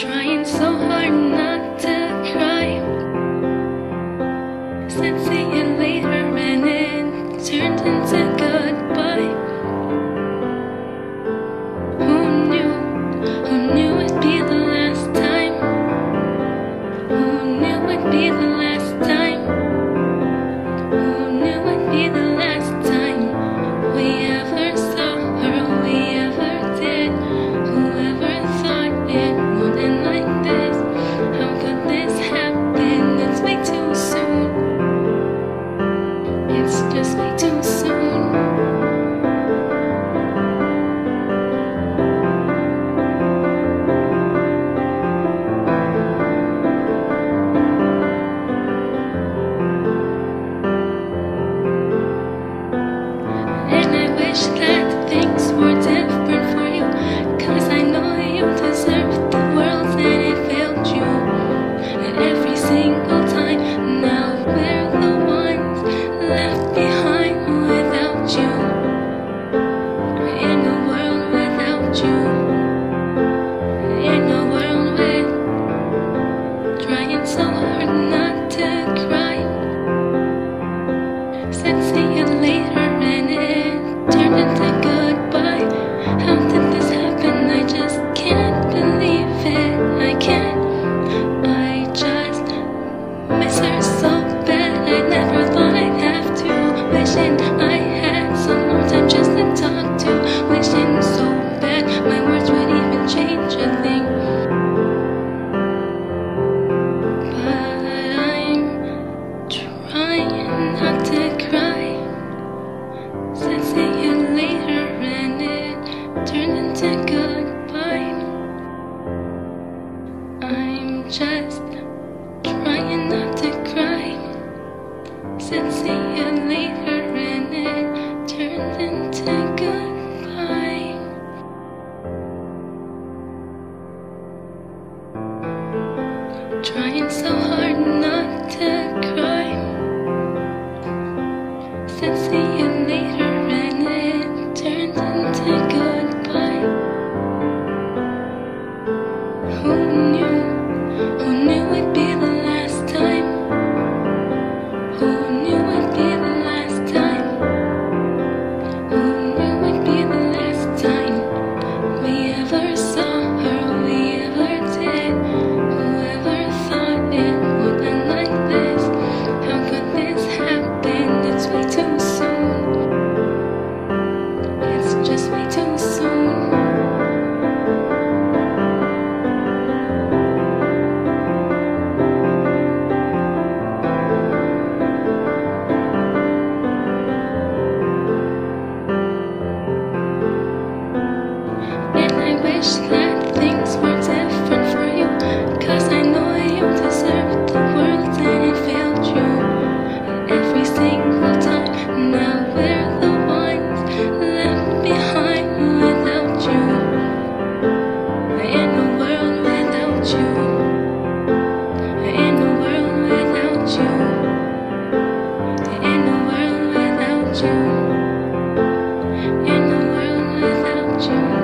trying so hard It's just me too. I'm just trying not to cry. Since the end later and it turned into goodbye. Trying so hard not to cry. wish that things were different for you. Cause I know you deserve the world and it failed you Every single time Now we're the ones left behind without you. In a world without you. In a world without you. In a world without you. In a world without you.